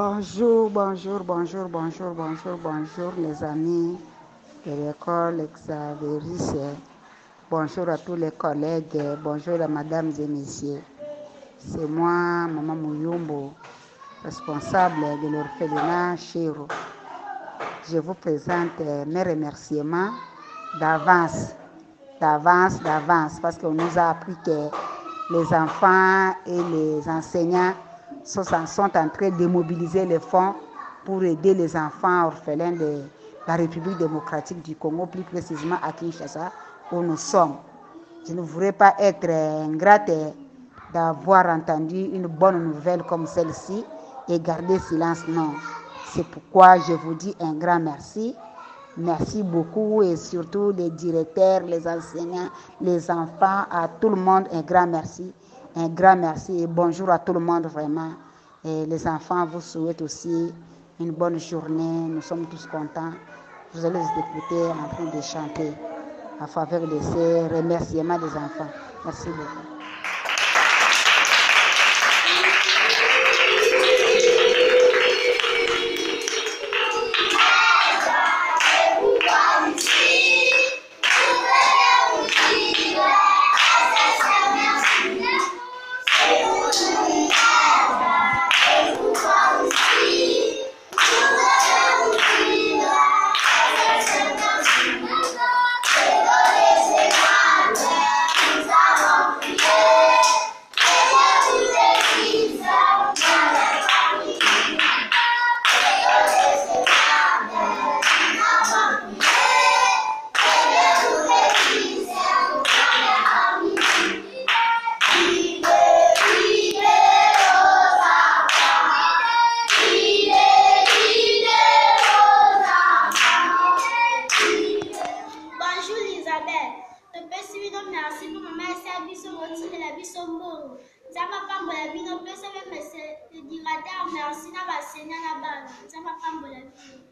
Bonjour, bonjour, bonjour, bonjour, bonjour, bonjour les amis de l'école Xaverice. Bonjour à tous les collègues, bonjour à mesdames et messieurs. C'est moi, Maman Mouyumbo, responsable de l'orphelinat Chiro. Je vous présente mes remerciements d'avance, d'avance, d'avance, parce qu'on nous a appris que les enfants et les enseignants sont, en train de mobiliser les fonds pour aider les enfants orphelins de la République démocratique du Congo, plus précisément à Kinshasa, où nous sommes. Je ne voudrais pas être ingrate d'avoir entendu une bonne nouvelle comme celle-ci et garder silence. Non. C'est pourquoi je vous dis un grand merci. Merci beaucoup et surtout les directeurs, les enseignants, les enfants, à tout le monde, un grand merci. Un grand merci et bonjour à tout le monde vraiment. Et les enfants vous souhaitent aussi une bonne journée. Nous sommes tous contents. Vous allez écouter en train de chanter en faveur de ces remerciements des enfants. Merci beaucoup. Bonjour biso mbongo. Nzamba pambola bino mpeso pe mesedira te merci na basenya na bana. Nzamba pambola bino.